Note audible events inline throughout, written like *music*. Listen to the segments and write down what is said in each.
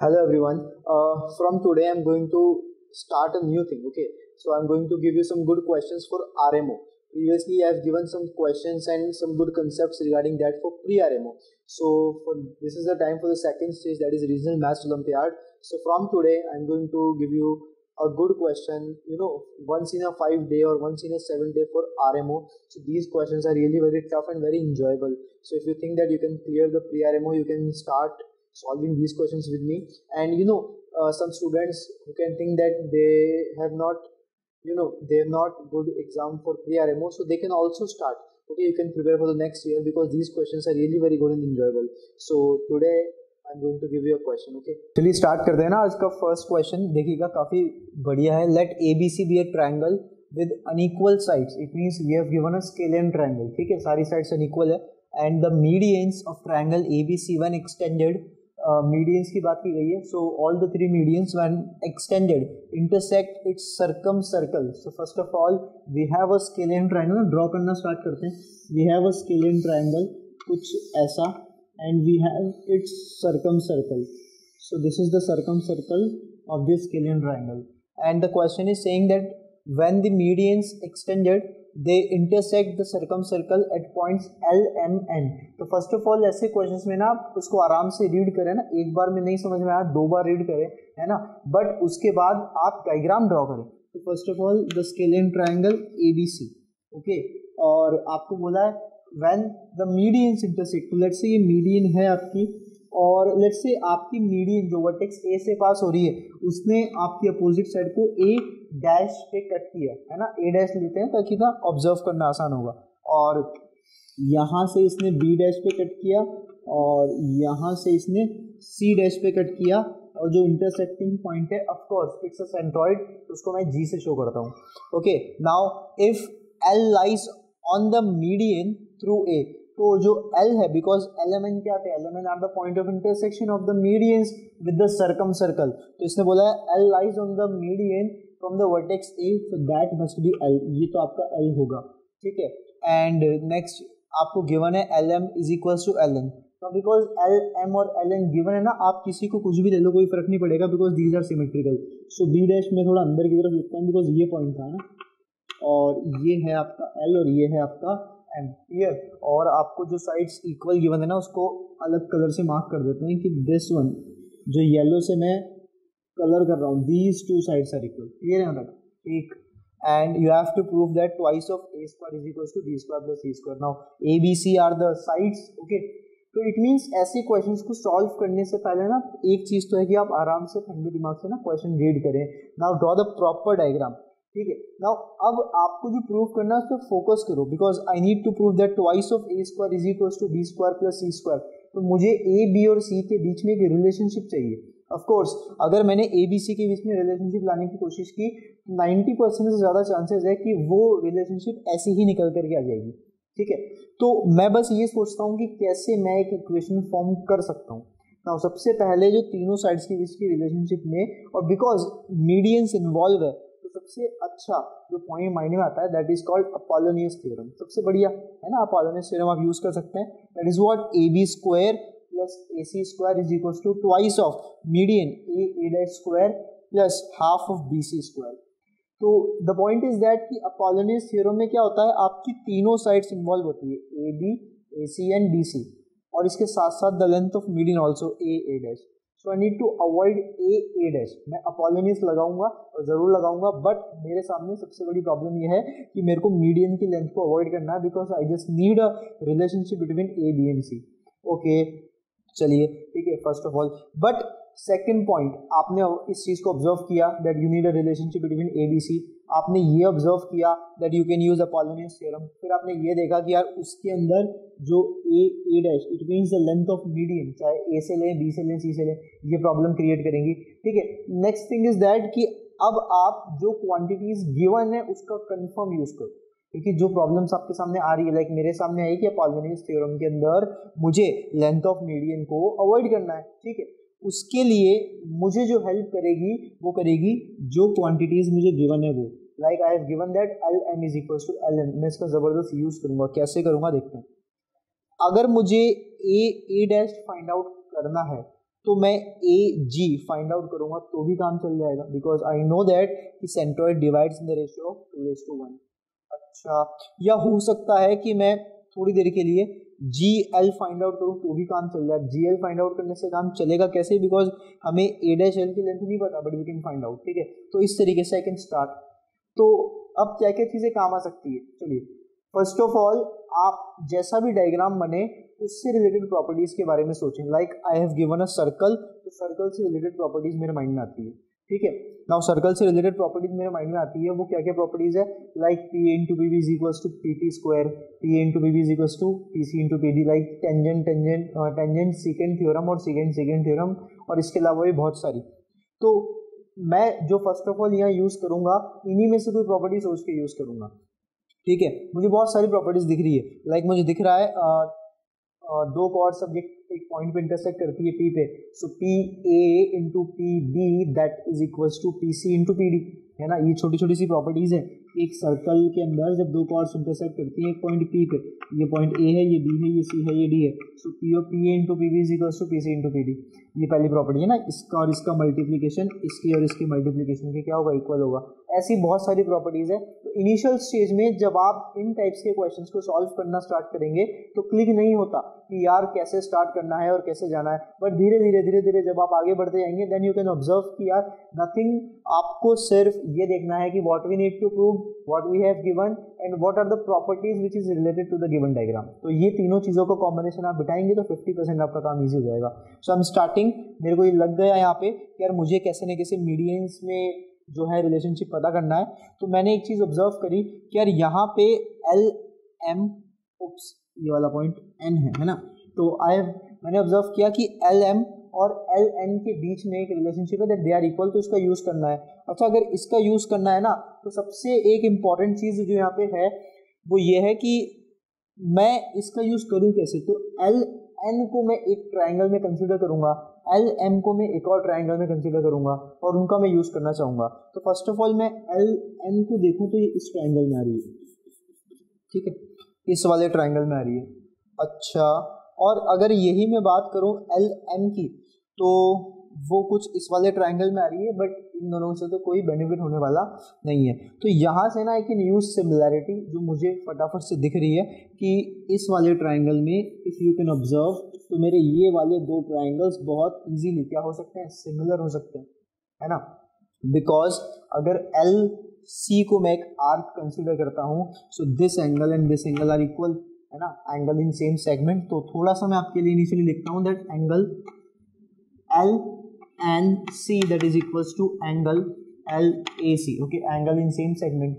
Hello everyone. Uh, from today, I'm going to start a new thing. Okay, so I'm going to give you some good questions for RMO. Previously, I've given some questions and some good concepts regarding that for pre-RMO. So for, this is the time for the second stage, that is Regional Maths Olympiad. So from today, I'm going to give you a good question. You know, once in a five day or once in a seven day for RMO. So these questions are really very tough and very enjoyable. So if you think that you can clear the pre-RMO, you can start solving these questions with me. And you know, uh, some students who can think that they have not you know they're not good exam for pre-RMO so they can also start okay you can prepare for the next year because these questions are really very good and enjoyable so today I'm going to give you a question okay चलिए start करते हैं ना आज का first question देखिएगा काफी बढ़िया है let ABC be a triangle with unequal sides it means we have given a scalene triangle ठीक है सारी sides unequal है and the medians of triangle ABC when extended medians uh, की बात की गई है. So all the three medians when extended intersect its circumcircle so first of all we have a scalene triangle draw करना start करते हैं. We have a scalene triangle कुछ ऐसा and we have its circumcircle so this is the circumcircle of this scalene triangle and the question is saying that when the medians extended they intersect the circumcircle at points L M N तो first of all ऐसे questions में ना आप उसको आराम से read करें ना। एक बार में नहीं समझ में आया, दो बार रीड करें, है ना? बट उसके बाद आप डायग्राम ड्रॉ करें। तो first of all the scalene triangle A B C okay और आपको बोला है व्हेन द मीडियंस इंटरसेक्ट तो लेट्स से ये मीडियन है आपकी और लेट्स से आपकी मीडियन जो वर्टेक्स ए से पास हो रही है, उसने आपकी अपोजिट साइड को ए डैश पे कट किया, है ना? ए डैश लेते हैं ताकि ना ऑब्ज़र्व करना आसान होगा। और यहाँ से इसने बी डैश पे कट किया और यहाँ से इसने सी डैश पे कट किया और जो इंटरसेक्टिंग पॉइंट है ऑफ़ कोर्स इट्स अ उसको मैं जी से शो करता हूँ। Okay now if L lies on the median through A तो जो L है बिकॉज़ एलिमेंट क्या थे L M N are the point of intersection of the medians with the circumcircle तो इसने बोला है, L lies on the median from the vertex A so that must be L. ये तो आपका L होगा, ठीक है? एंड नेक्स्ट आपको गिवन है L M is equals to L N तो बिकॉज़ एल एम और एल एन गिवन है ना, आप किसी को कुछ भी ले लो, कोई फ़र्क नहीं पड़ेगा because these are symmetrical so B dash में थोड़ा अंदर की तरफ़ लिखता हूँ बिकॉज़ ये पॉइंट था ना। और ये है आपका एल और ये है आपका एम क्लियर और आपको जो साइड्स इक्वल गिवन है ना, उसको अलग कलर से मार्क कर देते हैं कि दिस वन जो येलो से मैं कलर कर रहा हूँ these two sides are equal clear है मतलब ठीक. And you have to prove that twice of a square is equals to b square plus c square. Now, a, b, c are the sides, okay? तो it means ऐसे questions को solve करने से पहले ना, एक चीज़ तो है कि आप आराम से ठंडे दिमाग से ना क्वेश्चन रीड करें. Now draw the proper diagram ठीक है? नाउ अब आपको जो प्रूव करना है, उस पर फोकस करो because I need to prove that twice of A square is equal to B square plus C square तो मुझे ए बी और सी के बीच में एक रिलेशनशिप चाहिए। ऑफ़ कोर्स अगर मैंने ए बी सी के बीच में रिलेशनशिप लाने की कोशिश की नाइन्टी परसेंट से ज़्यादा चांसेस है कि वो रिलेशनशिप ऐसी ही निकल करके आ जाएगी। ठीक है? तो मैं बस ये सोचता हूँ कि कैसे मैं एक इक्वेशन फॉर्म कर सकता हूँ। ना सबसे पहले जो तीनों साइड्स के बीच की रिलेशनशिप में, और बिकॉज़ मीडियंस इन्वॉल्व है तो सबसे अच्छा जो पॉइंट मायने में आता है that is called Apollonius theorem सबसे बढ़िया, है ना? अपोलोनियस थ्योरम आप यूज़ कर सकते हैं। That is what A B square plus A C square is equal to twice of median A A dash square plus half of B C square तो the point is that कि Apollonius theorem में क्या होता है? आपकी तीनों sides involve होती है। A B A C and B C और इसके साथ साथ the length of median also A A dash so I need to avoid A A dash मैं अपॉलोनियस लगाऊँगा और ज़रूर लगाऊँगा बट मेरे सामने सबसे बड़ी प्रॉब्लम यह है कि मेरे को मीडियम की लेंथ को अवॉइड करना है because I just need a relationship between A B and C okay चलिए, ठीक है first of all but second point आपने इस चीज़ को ऑब्ज़र्व किया that you need a relationship between A B C आपने ये ऑब्ज़र्व किया that you can use Apollonius theorem फिर आपने ये देखा कि यार उसके अंदर जो A A dash it means the length of medium चाहे ए से लें बी से लें सी से लें, ये प्रॉब्लम क्रिएट करेंगी. ठीक है नेक्स्ट थिंग इज़ दैट कि अब आप जो क्वांटिटीज गिवन है, उसका कन्फर्म यूज़ करो. क्योंकि जो प्रॉब्लम्स आपके सामने आ रही है लाइक मेरे सामने आई कि पॉलिनियस थ्योरम के अंदर मुझे लेंथ ऑफ़ मीडियन को अवॉइड करना है. ठीक है उसके लिए मुझे जो हेल्प करेगी, वो करेगी जो क्वांटिटीज मुझे गिवन है वो। Like I have given that L M is equal to L N मैं इसका ज़बरदस्त यूज़ करूँगा। कैसे करूँगा? देखते हैं। अगर मुझे A A dash find out करना है तो मैं ए जी फाइंड आउट करूँगा तो भी काम चल जाएगा। बिकॉज़ आई नो दैट कि centroid divides in the ratio of two race to one अच्छा। या हो सकता है कि मैं थोड़ी देर के लिए जी एल फाइंड आउट करूँ तो भी काम चल जाए जी एल फाइंड आउट करने से काम चलेगा कैसे? बिकॉज़ हमें ए डैश एल की लेंथ नहीं पता but we can find out ठीक है? तो इस तरीके से आई कैन स्टार्ट तो अब क्या क्या चीज़ें काम आ सकती है? चलिए फ़र्स्ट ऑफ़ ऑल आप जैसा भी डायग्राम बने, उससे रिलेटेड प्रॉपर्टीज़ के बारे में सोचें। Like I have given a circle तो सर्कल से रिलेटेड प्रॉपर्टीज़ मेरे माइंड में आती है। ठीक है? नाउ सर्कल से रिलेटेड प्रॉपर्टीज़ मेरे माइंड में आती है वो क्या क्या प्रॉपर्टीज़ है? Like P into P B is equals to P T square P into P B is equals to P C into P D like tangent tangent tangent secant theorem और सीकेंड second theorem और इसके अलावा भी बहुत सारी। तो मैं जो फ़र्स्ट ऑफ़ ऑल यहाँ यूज़ करूँगा इन्हीं में से कोई प्रॉपर्टी सोच के यूज़ करूँगा। ठीक है? मुझे बहुत सारी प्रॉपर्टीज़ दिख रही है। लाइक like मुझे दिख रहा है आ, दो कॉर्ड सब्जेक्ट एक पॉइंट पे इंटरसेक्ट करती है पी पे। So P A into P B that is equal to P C into P D है ना? ये छोटी छोटी सी प्रॉपर्टीज़ है। एक सर्कल के अंदर जब दो कॉर्ड्स इंटरसेक्ट करती हैं, एक पॉइंट पी पे, ये पॉइंट ए है, ये बी है, ये सी है, ये डी है so P O P A into P B is equals to P C into P D ये पहली प्रॉपर्टी है ना, इसका और इसका मल्टीप्लीकेशन इसकी और इसकी मल्टीप्लीकेशन के क्या होगा इक्वल होगा। ऐसी बहुत सारी प्रॉपर्टीज़ है। तो इनिशियल स्टेज में जब आप इन टाइप्स के क्वेश्चन को सॉल्व करना स्टार्ट करेंगे तो क्लिक नहीं होता कि यार कैसे स्टार्ट करना है और कैसे जाना है। बट धीरे धीरे धीरे धीरे जब आप आगे बढ़ते जाएँगे देन यू कैन ऑब्ज़र्व कि यार नथिंग आपको सिर्फ़ ये देखना है कि what we need to prove what we have given and what are the properties which is related to the given diagram तो ये तीनों चीज़ों का कॉम्बिनेशन आप बिठाएँगे तो फिफ्टी परसेंट आपका काम ईजी हो जाएगा। सो आई एम स्टार्टिंग मेरे को ये लग गया यहाँ पे कि यार मुझे कैसे न कैसे मीडियंस में जो है रिलेशनशिप पता करना है। तो मैंने एक चीज़ ऑब्ज़र्व करी कि यार यहाँ पे एल एम ये वाला पॉइंट एन है है ना? तो आई मैंने ऑब्ज़र्व किया कि एल एम और एल एन के बीच में एक रिलेशनशिप है दैट दे आर इक्वल तो इसका यूज़ करना है। अच्छा अगर इसका यूज़ करना है ना तो सबसे एक इंपॉर्टेंट चीज़ जो यहाँ पे है, वो ये है कि मैं इसका यूज़ करूँ कैसे? तो एल एन को मैं एक ट्राइंगल में कंसिडर करूँगा। एल एम को मैं एक और ट्राइंगल में कंसिडर करूँगा और उनका मैं यूज़ करना चाहूँगा। तो फ़र्स्ट ऑफ़ ऑल मैं एल एन को देखूँ तो ये इस ट्राइंगल में आ रही है। ठीक है? इस वाले ट्राइंगल में आ रही है। अच्छा और अगर यही मैं बात करूँ एल एम की तो वो कुछ इस वाले ट्राइंगल में आ रही है बट इन दोनों से तो कोई बेनिफिट होने वाला नहीं है। तो यहाँ से ना एक यूज़ सिमिलैरिटी जो मुझे फटाफट से दिख रही है कि इस वाले ट्राइंगल में इफ़ यू कैन ऑब्ज़र्व तो मेरे ये वाले दो ट्राइंगल्स बहुत इजीली क्या हो सकते हैं? सिमिलर हो सकते हैं, है ना? बिकॉज़ अगर एल सी को मैं एक आर्क कंसिडर करता हूँ so this angle and this angle are equal है ना? एंगल इन सेम सेगमेंट तो थोड़ा सा मैं आपके लिए इनिशियली लिखता हूँ that angle L N C that is equals to angle L A C okay angle in same segment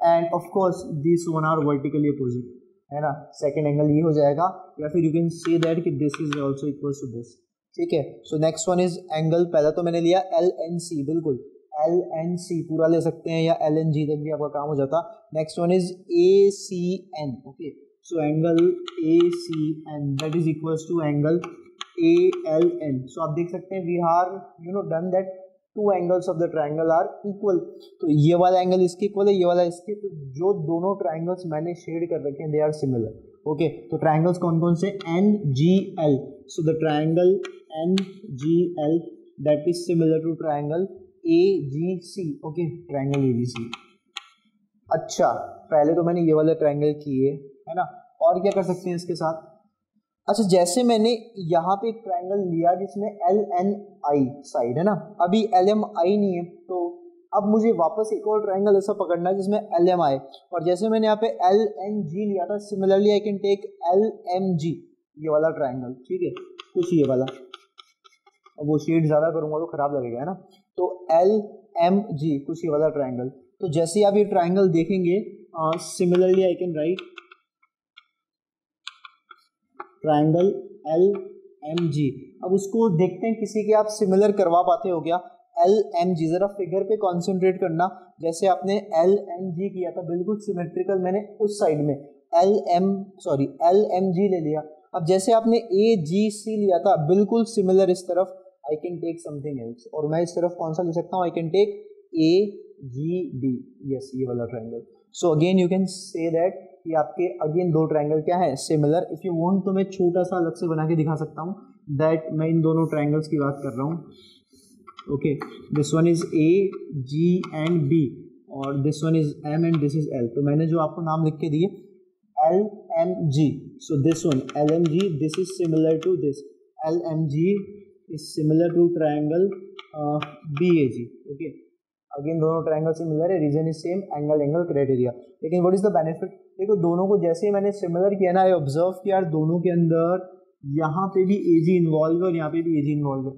and of course this one are vertically opposite है ना? सेकेंड एंगल ये हो जाएगा। या फिर यू कैन से दैट कि this is also equals to this ठीक है? So next one is angle पहला तो मैंने लिया एल एन सी बिल्कुल। एल एन सी पूरा ले सकते हैं या एल एन जी तक भी आपका काम हो जाता। Next one is A C N okay so angle A C N that is equals to angle A L N so आप देख सकते हैं we are you know done that two angles of the triangle are equal तो ये वाला angle इसके equal है, ये वाला इसके तो जो दोनों ट्राइंगल्स मैंने शेड कर रखे हैं दे आर सिमिलर ओके तो ट्राइंगल्स कौन कौन से? N G L so the triangle N G L that is similar to triangle A G C okay triangle A G C अच्छा पहले तो मैंने ये वाले ट्राइंगल किए, है ना? और क्या कर सकते हैं इसके साथ? अच्छा जैसे मैंने यहाँ पे एक ट्राइंगल लिया जिसमें एल एन आई साइड है ना? अभी एल एम आई नहीं है तो अब मुझे वापस एक और ट्राइंगल ऐसा पकड़ना है जिसमें एल एम आई और जैसे मैंने यहाँ पे एल एन जी लिया था similarly I can take L M G ये वाला ट्राइंगल ठीक है? कुछ ये वाला। अब वो शेड ज़्यादा करूँगा तो ख़राब लगेगा, है ना? तो एल एम जी कुछ ये वाला ट्राइंगल तो जैसे आप ये ट्राइंगल देखेंगे similarly I can write triangle L M G अब उसको देखते हैं किसी के आप सिमिलर करवा पाते हो क्या? एल एम जी ज़रा फिगर पे कॉन्सेंट्रेट करना। जैसे आपने एल एम जी किया था, बिल्कुल सिमेट्रिकल मैंने उस साइड में। L M sorry L M G ले लिया। अब जैसे आपने ए जी सी लिया था, बिल्कुल सिमिलर इस तरफ़। I can take something else और मैं इस तरफ़ कौन सा ले सकता हूँ? I can take A G D yes ये वाला triangle so again you can say that कि आपके अगेन दो ट्राइंगल क्या है? सिमिलर इफ़ यू वांट तो मैं छोटा सा अलग से बना के दिखा सकता हूँ दैट मैं इन दोनों ट्राइंगल्स की बात कर रहा हूँ। Okay this one is A G and B और this one is M and this is L तो मैंने जो आपको नाम लिख के दिए L M G so this one L M G this is similar to this L M G is similar to triangle B A G okay again दोनों triangle similar है. Reason is same angle angle criteria लेकिन what is the benefit देखो, दोनों को जैसे ही मैंने similar किया ना आई ऑब्ज़र्व किया दोनों के अंदर यहाँ पे भी ए जी इन्वॉल्व है और यहाँ पे भी ए जी इन्वॉल्व है।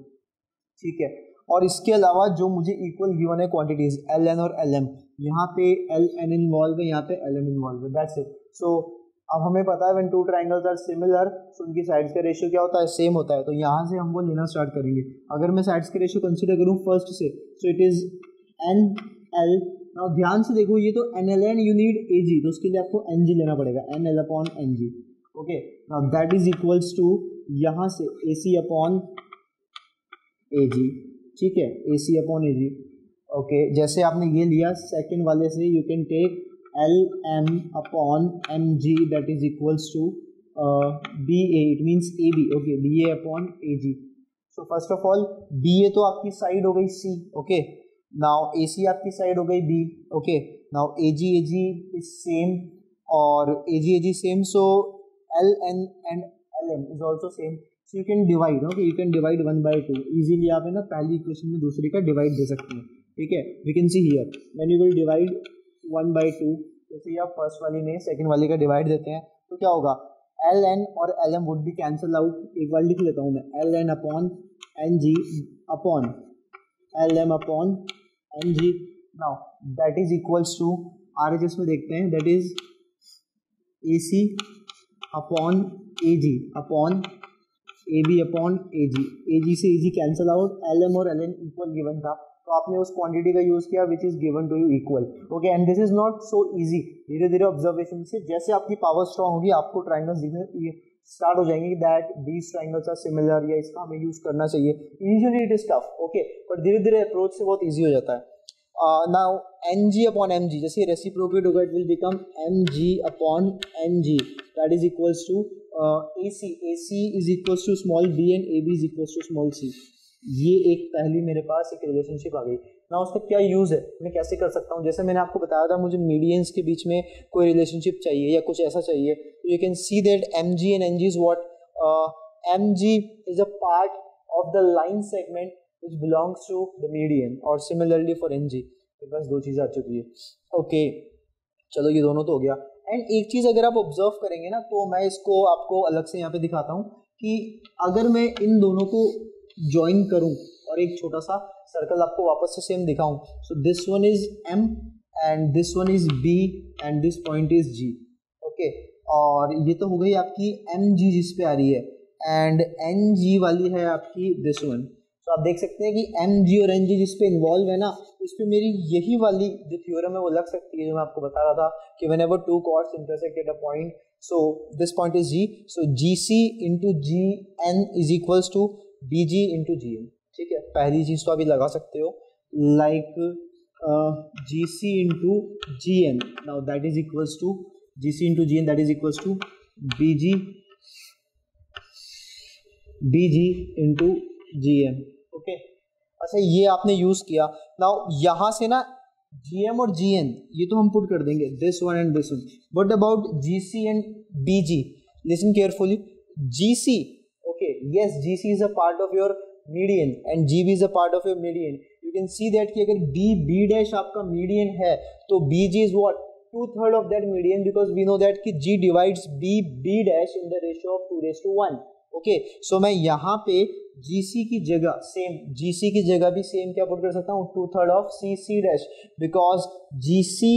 ठीक है? और इसके अलावा जो मुझे इक्वल गिवन है क्वांटिटीज एल एन और एल एम यहाँ पे एल एन इन्वॉल्व है, यहाँ पे एल एम इन्वॉल्व है। दैट्स इट सो अब हमें पता है when two triangles are similar so उनकी साइड्स का रेशियो क्या होता है? सेम होता है। तो यहाँ से हम वो लेना स्टार्ट करेंगे। अगर मैं साइड्स के रेशियो कंसिडर करूँ फ़र्स्ट से so it is N L now ध्यान से देखो, ये तो N L N you need A G तो उसके लिए आपको एन जी लेना पड़ेगा N L upon N G okay that is equals to यहाँ से A C upon A G ठीक है? A C upon A G okay जैसे आपने ये लिया सेकेंड वाले से you can take L M upon M G that is equals to B A it means A B okay B A upon A G so first of all B A तो आपकी side हो गई C okay now A C आपकी side हो गई B okay now A G A G is same और A G A G same so L N and L M is also same so you can divide okay you can divide one by two easily आप है ना, पहली equation में दूसरे का divide दे सकते हैं, ठीक है? We can see here when you will divide one by two जैसे आप फ़र्स्ट वाली में सेकेंड वाली का डिवाइड देते हैं तो क्या होगा? एल एन और L M would be cancel out एक बार लिख लेता हूँ मैं. L N upon N G upon L M upon M G now that is equals to R H S में देखते हैं. That is A C upon A G upon A B upon A G A G से A G cancel out L M और L N equal given था. तो आपने उस quantity का यूज़ किया which is given to you equal okay and this is not so easy धीरे धीरे ऑब्जर्वेशन से जैसे आपकी पावर स्ट्रांग होगी, आपको ट्राइंगल्स दिखने स्टार्ट हो जाएँगे that these triangles are similar या इसका हमें यूज़ करना चाहिए। Initially it is tough okay but धीरे धीरे अप्रोच से बहुत ईजी हो जाता है। Now N G upon M G जैसे रेसिप्रोकेट होगा it will become M G upon N G that is equals to A C A C is equals to small B and A B is equals to small C ये एक पहली मेरे पास एक relationship आ गई। ना उसका क्या यूज़ है? मैं कैसे कर सकता हूँ? जैसे मैंने आपको बताया था, मुझे मीडियंस के बीच में कोई रिलेशनशिप चाहिए या कुछ ऐसा चाहिए you can see that M G and N G is what M G is a part of the line segment which belongs to the median और सिमिलरली फॉर एन जी बस दो चीज़ें आ चुकी है। ओके चलो ये दोनों तो हो गया। एंड एक चीज़ अगर आप ऑब्ज़र्व करेंगे ना तो मैं इसको आपको अलग से यहाँ पे दिखाता हूँ कि अगर मैं इन दोनों को ज्वाइन करूँ और एक छोटा सा सर्कल आपको वापस से सेम दिखाऊँ। So this one is M and this one is B and this point is G okay और ये तो हो गई आपकी एम जी जिस पे आ रही है। एंड एन जी वाली है आपकी दिस वन तो आप देख सकते हैं कि एम जी और एन जी जिस पे इन्वॉल्व है ना, उस पर मेरी यही वाली जो थ्योरम है, वो लग सकती है जो मैं आपको बता रहा था कि whenever two chords intersect at a point so this point is G so G C into G N is equals to B G into G N ठीक है? पहली चीज़ तो अभी लगा सकते हो like G C into G N now that is equals to G C into G N that is equals to B G B G into G N okay अच्छा ये आपने यूज़ किया। नाउ यहाँ से ना जी एम और G N ये तो हम पुट कर देंगे this one and this one what about G C and B G listen carefully G C okay yes G C is a part of your median and G B is a part of your median you can see that कि अगर B B dash आपका median है तो B G is what two third of that median because we know that कि G divides B B dash in the ratio of two race to one okay so मैं यहाँ पे जी C की जगह same जी C की जगह भी same क्या पुट कर सकता हूँ? Two third of C C dash because G C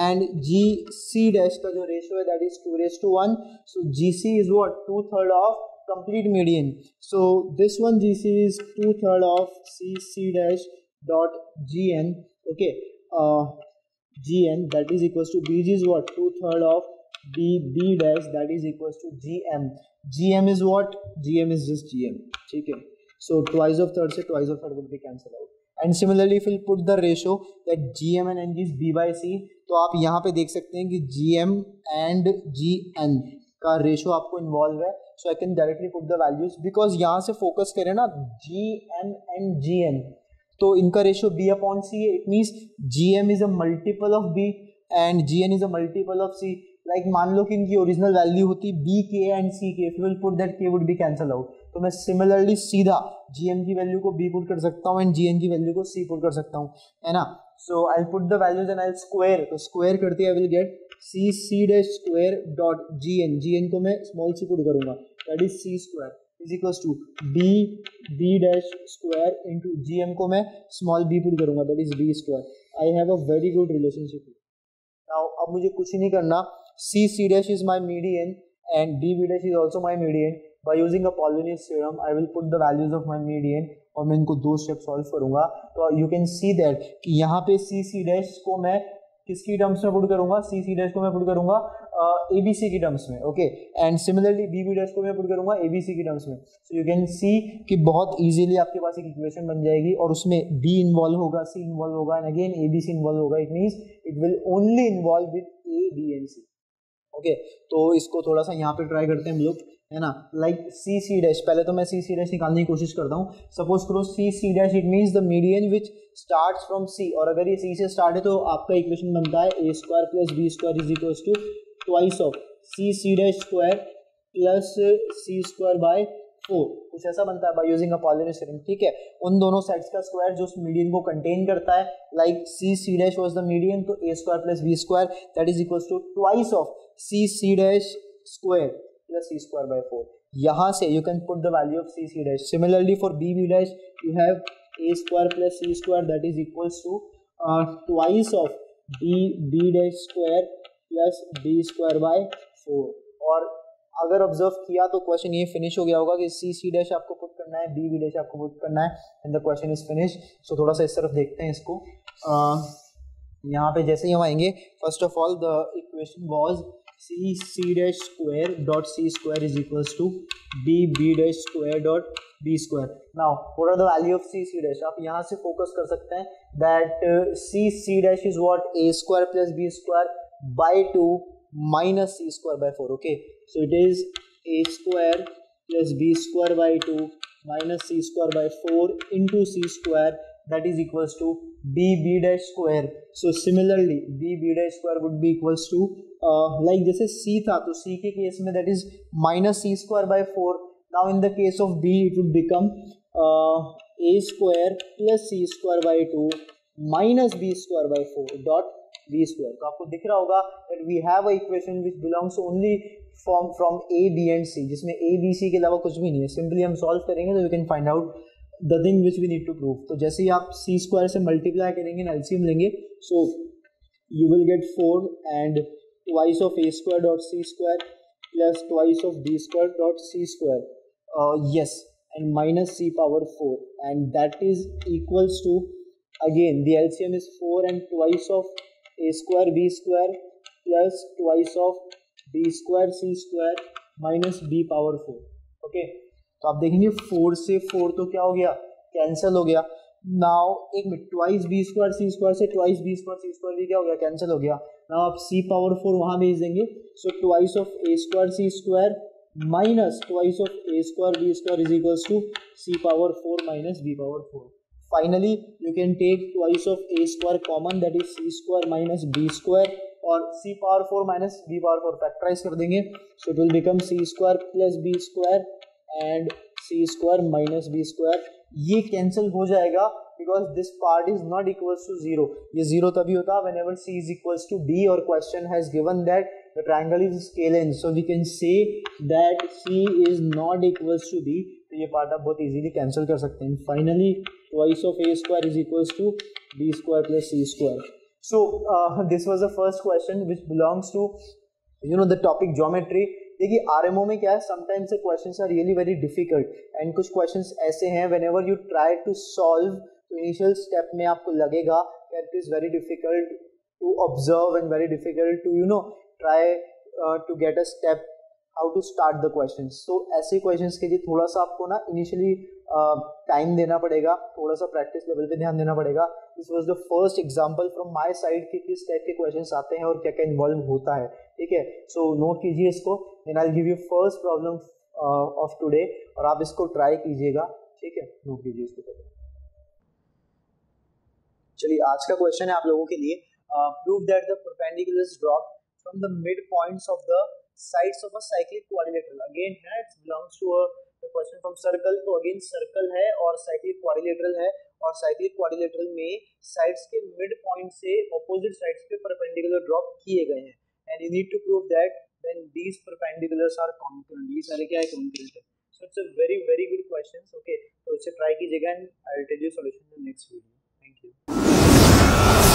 and G C dash का जो रेशियो है that is two race to one so G C is what two third of complete median. So this one GC is two third of C C dash dot GN. Okay, uh, GN that is equals to BG is what two third of B B dash that is equals to GM. GM is what? GM is just GM. Okay. So twice of third से twice of third will be cancelled out. And similarly, if we put the ratio that GM and NG is B by C, तो आप यहाँ पे देख सकते हैं कि GM and GN का रेशो आपको इन्वॉल्व है so I can directly put the values because यहाँ से फोकस करें ना G M and G N तो इनका रेशियो बी अपॉन सी है it means G M is a multiple of B and G N is a multiple of C like मान लो कि इनकी ओरिजिनल वैल्यू होती B K and C K will put that K would be cancel out तो मैं similarly सीधा G M की value को बी पुट कर सकता हूँ एंड जी एन की वैल्यू को सी पुट कर सकता हूँ, है ना? So I put the values and I square तो स्क्वायर करते I will get C C dash square dot G N को मैं स्मॉल सी पुट करूँगा. That is C square is equals to B B dash square into G को मैं small B put करूँगा. That is B square I have a very good relationship now अब मुझे कुछ नहीं करना. C C dash is my median and D B dash is also my median by using Apollonius theorem I will put the values of my median और मैं इनको दो step solve करूँगा। तो यू कैन सी दैट कि यहाँ पे C C dash को मैं किसकी टर्म्स में पुट करूँगा? सी सी डैश को मैं पुट करूँगा ए बी सी की टर्म्स में okay and similarly B B dash को मैं पुट करूँगा ए बी सी की टर्म्स में। सो यू कैन सी कि बहुत इजीली आपके पास एक इक्वेशन बन जाएगी और उसमें बी इन्वॉल्व होगा सी इन्वॉल्व होगा and again A B C involve होगा। It means it will only involve with A B and C okay? तो इसको थोड़ा सा यहाँ पे ट्राई करते हैं हम लोग, है ना? लाइक सी सी डैश पहले तो मैं सी सी डैश निकालने की कोशिश करता हूँ। सपोज़ करो C C dash it means the median which start from C और अगर ये सी से स्टार्ट है तो आपका इक्वेशन बनता है A square plus B square is equal to twice of C C dash square plus C square by four कुछ ऐसा बनता है बाय यूजिंग अ थ्योरम ठीक है? उन दोनों सेट्स का स्क्वायर जो उस मीडियन को कंटेन करता है like C C dash was the median तो A square plus B square that is equal to twice of C C dash square plus C square by four यहाँ से you can put the value of C C dash similarly for B B dash you have A square plus C square that is equals to twice of B B dash square plus B square by four और अगर observe किया तो question ये finish हो गया होगा कि C C dash आपको पुट करना है बी बी डैश आपको पुट करना है and the question is finish so थोड़ा सा इस तरफ़ देखते हैं इसको। uh, यहाँ पे जैसे ही हम आएँगे first of all the equation was C C dash square dot C square is equals to B B dash square dot B square now what are the value of C C dash आप यहाँ से focus कर सकते हैं that C C dash is what A square plus B square by two minus C square by four okay so it is A square plus B square by two minus c square by 4 into c square that is equals to b b dash square so similarly b b dash square would be equals to uh, like जैसे c था तो c के case में that is minus c square by 4 now in the case of b it would become uh, a square plus c square by 2 minus b square by 4 dot b square. तो आपको दिख रहा होगा that we have a equation which belongs only from from a, b and c, जिसमें a, b, c के अलावा कुछ भी नहीं है। सिंपली हम सॉल्व करेंगे तो we can find out the thing which we need to prove तो जैसे ही आप सी स्क्वायर से मल्टीप्लाई करेंगे एलसीएम लेंगे so you will get four and twice of A square dot C square plus twice of B square dot C square yes and minus C power four and that is equals to again, the LCM is 4 and twice of a square b square plus twice of b square c square minus b power 4 okay तो आप देखेंगे four से four तो क्या हो गया? Cancel हो गया। नाउ एक minute twice B square C square से twice B square C square भी क्या हो गया? कैंसिल हो गया। नाउ आप सी पावर फोर वहाँ भेज देंगे। So twice of A square C square minus twice of A square B square is equals to C power four minus B power four finally you can take twice of a square common that is c square minus b square और c power 4 minus b power 4 factorize कर देंगे so it will become c square plus b square and c square minus b square ये cancel हो जाएगा because this part is not equals to zero ये zero तभी होता whenever c is equals to b और question has given that the triangle is scalene so we can say that c is not equals to b तो ये part आप बहुत easily cancel कर सकते हैं finally twice of a square is equals to b square plus c square. So uh, *laughs* this was the first question which belongs to you know the topic geometry. देखिए आर में क्या है? Sometimes question are really very difficult and कुछ question ऐसे हैं whenever you try to solve तो initial step में आपको लगेगा it is very difficult to observe and very difficult to you know try to get a step how to start the question so ऐसे question के लिए थोड़ा सा आपको ना इनिशियली टाइम देना पड़ेगा, थोड़ा सा प्रैक्टिस लेवल पे ध्यान देना पड़ेगा। This was the first example from my side कि किस टाइप के क्वेश्चंस आते हैं और क्या क्या इन्वॉल्व होता है, ठीक है? सो नोट कीजिए इसको then I give you first problem of today और आप इसको ट्राई कीजिएगा, ठीक है? नोट कीजिए इसको पहले। चलिए, आज का क्वेश्चन है आप लोगों के लिए। Prove that the perpendiculars drop from the mid points of the sides of a cyclic quadrilateral again है it's belongs to a question from circle तो अगेन सर्कल है और साइक्लिक क्वाड्रिलेटरल है और साइक्लिक क्वाड्रिलेटरल में साइड्स के mid point से opposite sides पे परपेंडिकुलर ड्रॉप किए गए हैं। And you need to prove that then these perpendiculars are concurrent ये सारे क्या है कॉन्करेंट है। So it's a very very good question okay तो इसे ट्राई कीजिएगा and I will tell you solution in next video thank you